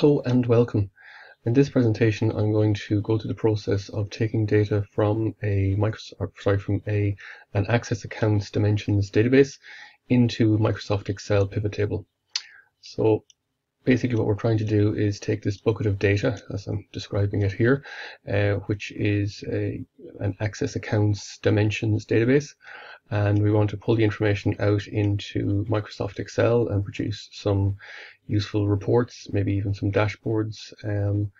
Hello and welcome. In this presentation I'm going to go through the process of taking data from a Microsoft sorry from a an Access Accounts Dimensions database into Microsoft Excel pivot table. So basically what we're trying to do is take this bucket of data as I'm describing it here uh, which is a, an Access Accounts Dimensions database and we want to pull the information out into Microsoft Excel and produce some useful reports, maybe even some dashboards um,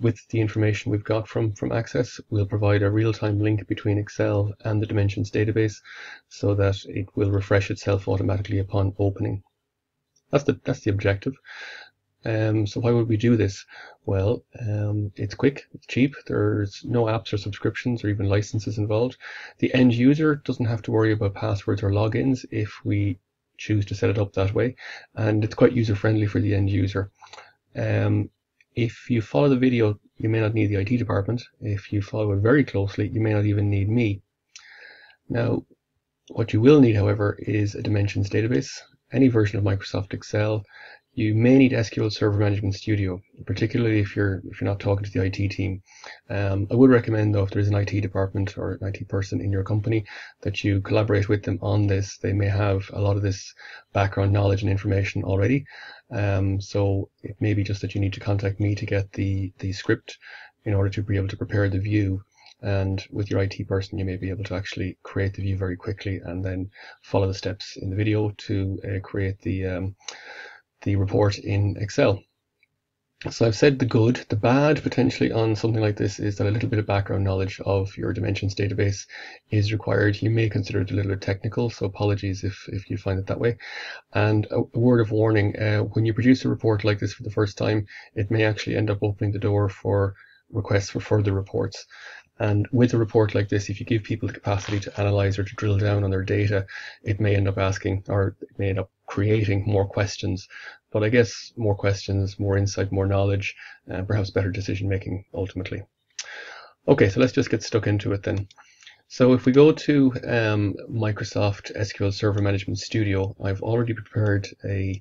with the information we've got from, from Access. We'll provide a real-time link between Excel and the Dimensions database so that it will refresh itself automatically upon opening. That's the, that's the objective. Um, so why would we do this? Well, um, it's quick, it's cheap, there's no apps or subscriptions or even licenses involved. The end user doesn't have to worry about passwords or logins if we choose to set it up that way, and it's quite user friendly for the end user. Um, if you follow the video, you may not need the IT department. If you follow it very closely, you may not even need me. Now, what you will need, however, is a Dimensions database, any version of Microsoft Excel, you may need SQL Server Management Studio, particularly if you're if you're not talking to the IT team. Um, I would recommend though if there's an IT department or an IT person in your company that you collaborate with them on this. They may have a lot of this background knowledge and information already. Um, so it may be just that you need to contact me to get the the script in order to be able to prepare the view and with your IT person you may be able to actually create the view very quickly and then follow the steps in the video to uh, create the um, the report in Excel. So I've said the good. The bad potentially on something like this is that a little bit of background knowledge of your dimensions database is required. You may consider it a little bit technical, so apologies if, if you find it that way. And a, a word of warning, uh, when you produce a report like this for the first time, it may actually end up opening the door for requests for further reports. And with a report like this, if you give people the capacity to analyze or to drill down on their data, it may end up asking or it may end up creating more questions. But I guess more questions, more insight, more knowledge, and perhaps better decision making ultimately. Okay, so let's just get stuck into it then. So if we go to um, Microsoft SQL Server Management Studio, I've already prepared a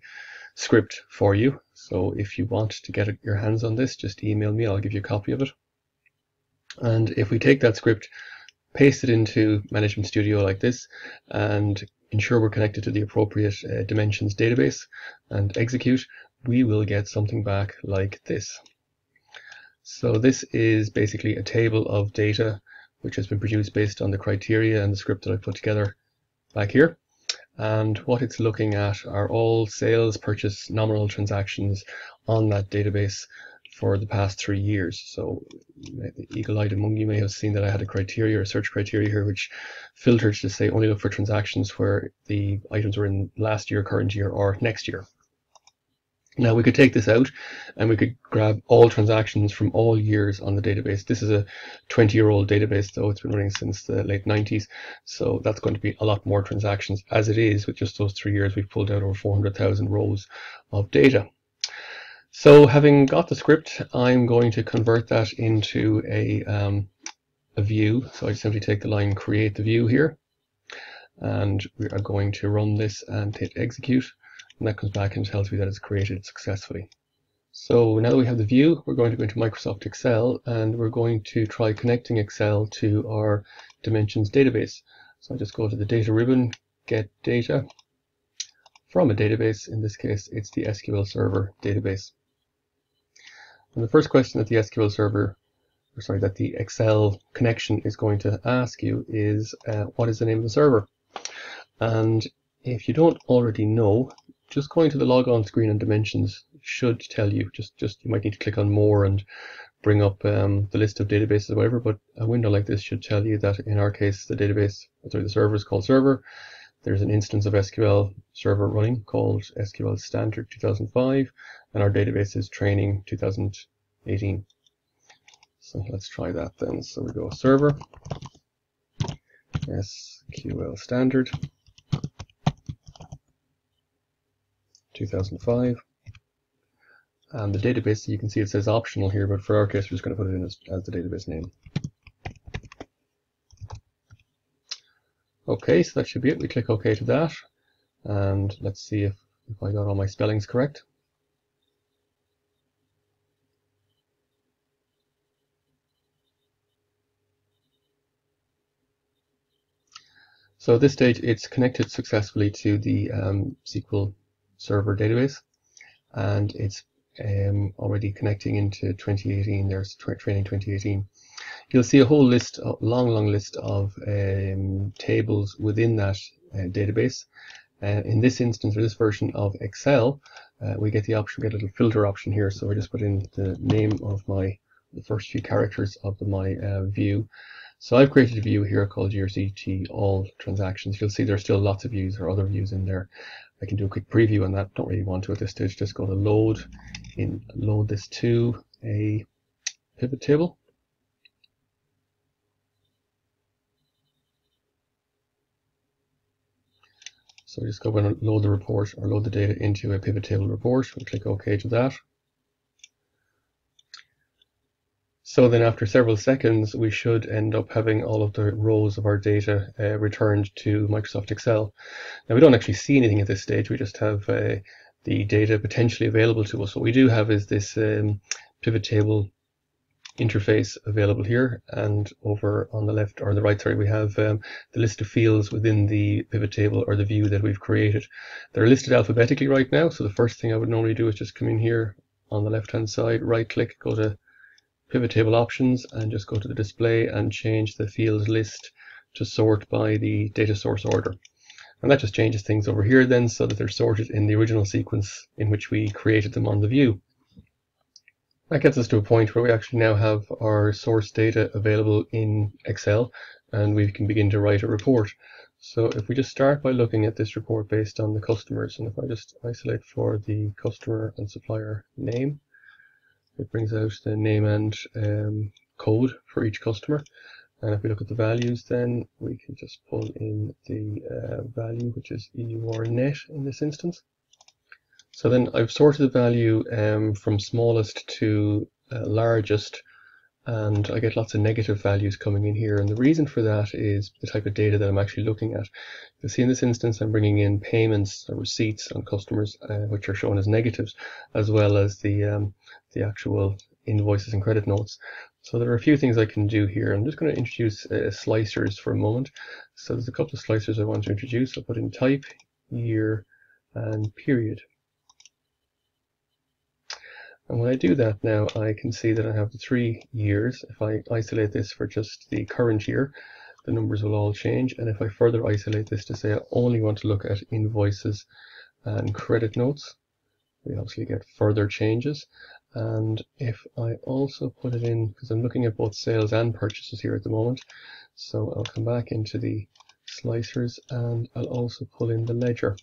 script for you. So if you want to get your hands on this, just email me, I'll give you a copy of it. And if we take that script, paste it into Management Studio like this, and ensure we're connected to the appropriate uh, dimensions database and execute, we will get something back like this. So this is basically a table of data which has been produced based on the criteria and the script that I put together back here. And what it's looking at are all sales, purchase, nominal transactions on that database for the past three years. So the eagle-eyed among you may have seen that I had a criteria or search criteria here which filtered to say only look for transactions where the items were in last year, current year or next year. Now we could take this out and we could grab all transactions from all years on the database. This is a 20 year old database though, it's been running since the late 90s. So that's going to be a lot more transactions. As it is, with just those three years, we've pulled out over 400,000 rows of data. So having got the script, I'm going to convert that into a, um, a view. So I simply take the line create the view here. And we are going to run this and hit execute. And that comes back and tells me that it's created successfully. So now that we have the view, we're going to go into Microsoft Excel and we're going to try connecting Excel to our Dimensions database. So I just go to the data ribbon, get data from a database. In this case, it's the SQL Server database. And the first question that the SQL Server, or sorry, that the Excel connection is going to ask you is, uh, what is the name of the server? And if you don't already know, just going to the logon screen and Dimensions should tell you. Just, just you might need to click on More and bring up um, the list of databases or whatever. But a window like this should tell you that in our case, the database, sorry, the server is called Server. There's an instance of SQL Server running called SQL Standard 2005, and our database is Training 2018. So let's try that then. So we go Server, SQL Standard 2005. And the database, you can see it says optional here, but for our case, we're just going to put it in as, as the database name. Okay, so that should be it. We click OK to that. And let's see if, if I got all my spellings correct. So at this stage, it's connected successfully to the um, SQL Server database, and it's um, already connecting into 2018. There's training 2018. You'll see a whole list, a long, long list of um, tables within that uh, database. Uh, in this instance, for this version of Excel, uh, we get the option, we get a little filter option here. So I just put in the name of my, the first few characters of the, my uh, view. So I've created a view here called GRCT all transactions. You'll see there's still lots of views or other views in there. I can do a quick preview on that. Don't really want to at this stage. Just go to load in load this to a pivot table. We just go and load the report or load the data into a pivot table report. We'll click OK to that. So then after several seconds, we should end up having all of the rows of our data uh, returned to Microsoft Excel. Now we don't actually see anything at this stage, we just have uh, the data potentially available to us. What we do have is this um, pivot table interface available here and over on the left or the right sorry we have um, the list of fields within the pivot table or the view that we've created they're listed alphabetically right now so the first thing I would normally do is just come in here on the left hand side right click go to pivot table options and just go to the display and change the field list to sort by the data source order. And that just changes things over here then so that they're sorted in the original sequence in which we created them on the view. That gets us to a point where we actually now have our source data available in Excel and we can begin to write a report. So if we just start by looking at this report based on the customers and if I just isolate for the customer and supplier name it brings out the name and um, code for each customer. And if we look at the values, then we can just pull in the uh, value, which is EUR net in this instance. So then I've sorted the value um, from smallest to uh, largest, and I get lots of negative values coming in here. And the reason for that is the type of data that I'm actually looking at. You see in this instance, I'm bringing in payments or receipts on customers, uh, which are shown as negatives, as well as the um, the actual invoices and credit notes. So there are a few things I can do here. I'm just going to introduce uh, slicers for a moment. So there's a couple of slicers I want to introduce. I'll put in type, year, and period. And when I do that now, I can see that I have the three years. If I isolate this for just the current year, the numbers will all change. And if I further isolate this to say I only want to look at invoices and credit notes, we obviously get further changes. And if I also put it in, because I'm looking at both sales and purchases here at the moment, so I'll come back into the slicers and I'll also pull in the ledger.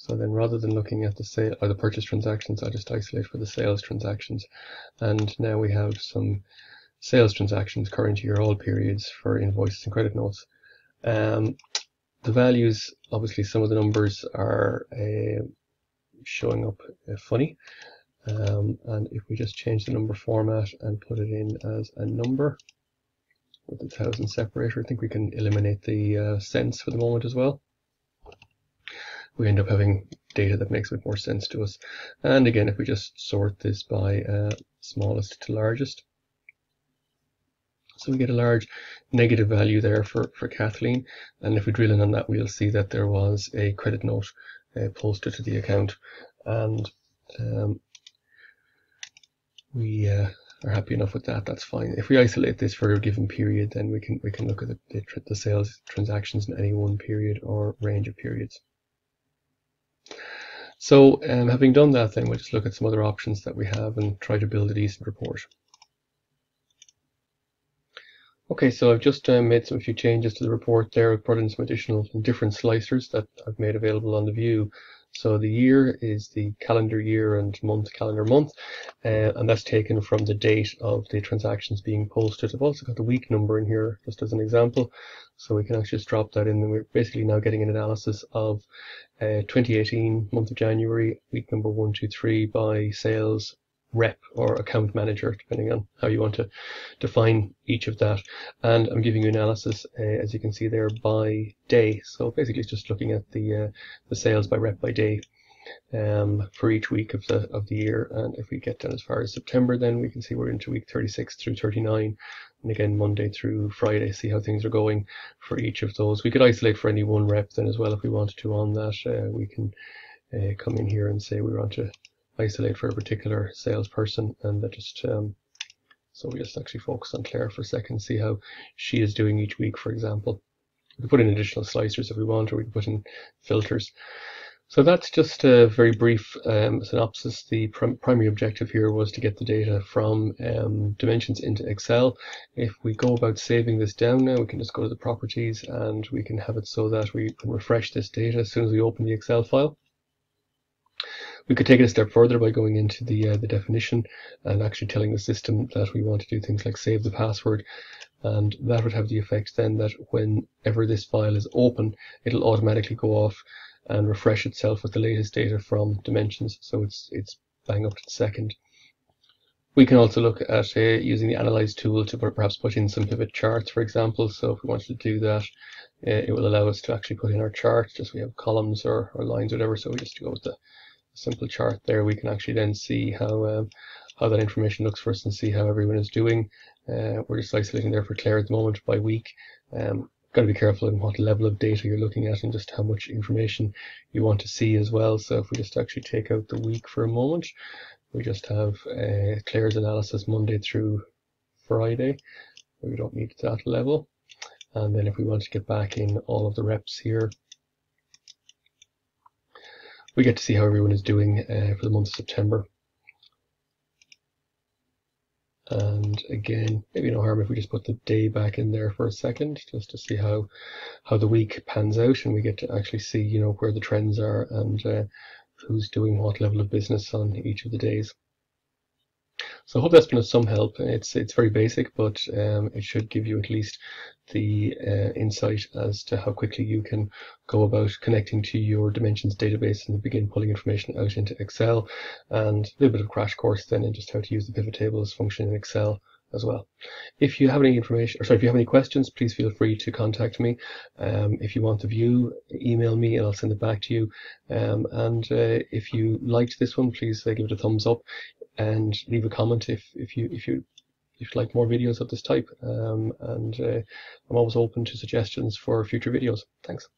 So then rather than looking at the sale or the purchase transactions, I just isolate for the sales transactions. And now we have some sales transactions, current year, all periods for invoices and credit notes. Um, the values, obviously some of the numbers are uh, showing up uh, funny. Um, and if we just change the number format and put it in as a number with the thousand separator, I think we can eliminate the uh, cents for the moment as well. We end up having data that makes a bit more sense to us. And again, if we just sort this by uh, smallest to largest, so we get a large negative value there for, for Kathleen. And if we drill in on that, we'll see that there was a credit note uh, posted to the account. And um, we uh, are happy enough with that. That's fine. If we isolate this for a given period, then we can we can look at the, the, the sales transactions in any one period or range of periods. So um, having done that, then we'll just look at some other options that we have and try to build a decent report. Okay, so I've just uh, made some few changes to the report there. I've put in some additional different slicers that I've made available on the view. So the year is the calendar year and month calendar month, uh, and that's taken from the date of the transactions being posted. I've also got the week number in here just as an example, so we can actually just drop that in, and we're basically now getting an analysis of uh, 2018 month of January, week number one, two, three by sales, rep or account manager, depending on how you want to define each of that. And I'm giving you analysis, uh, as you can see there, by day. So basically, it's just looking at the uh, the sales by rep by day. um, for each week of the of the year. And if we get down as far as September, then we can see we're into week 36 through 39, and again Monday through Friday. See how things are going for each of those. We could isolate for any one rep then as well if we wanted to on that. Uh, we can uh, come in here and say we want to isolate for a particular salesperson, and that just um, so we just actually focus on Claire for a second, see how she is doing each week, for example. We put in additional slicers if we want, or we can put in filters. So that's just a very brief um, synopsis. The prim primary objective here was to get the data from um, Dimensions into Excel. If we go about saving this down now, we can just go to the properties and we can have it so that we can refresh this data as soon as we open the Excel file. We could take it a step further by going into the uh, the definition and actually telling the system that we want to do things like save the password. And that would have the effect then that whenever this file is open it'll automatically go off and refresh itself with the latest data from dimensions. So it's it's bang up to the second. We can also look at uh, using the analyze tool to perhaps put in some pivot charts for example. So if we wanted to do that uh, it will allow us to actually put in our chart just we have columns or, or lines or whatever. So we just go with the simple chart there, we can actually then see how um, how that information looks for us and see how everyone is doing. Uh, we're just isolating there for Claire at the moment by week. Um, got to be careful in what level of data you're looking at and just how much information you want to see as well. So if we just actually take out the week for a moment, we just have uh, Claire's analysis Monday through Friday. We don't need that level. And then if we want to get back in all of the reps here, we get to see how everyone is doing uh, for the month of September. And again, maybe no harm if we just put the day back in there for a second, just to see how how the week pans out, and we get to actually see, you know, where the trends are and uh, who's doing what level of business on each of the days. So I hope that's been of some help. It's it's very basic, but um, it should give you at least the uh, insight as to how quickly you can go about connecting to your dimensions database and begin pulling information out into Excel and a little bit of crash course then in just how to use the pivot tables function in Excel as well. If you have any information, or sorry, if you have any questions, please feel free to contact me. Um, if you want the view, email me and I'll send it back to you. Um, and uh, if you liked this one, please uh, give it a thumbs up and leave a comment if, if you if you if you like more videos of this type. Um, and uh, I'm always open to suggestions for future videos. Thanks.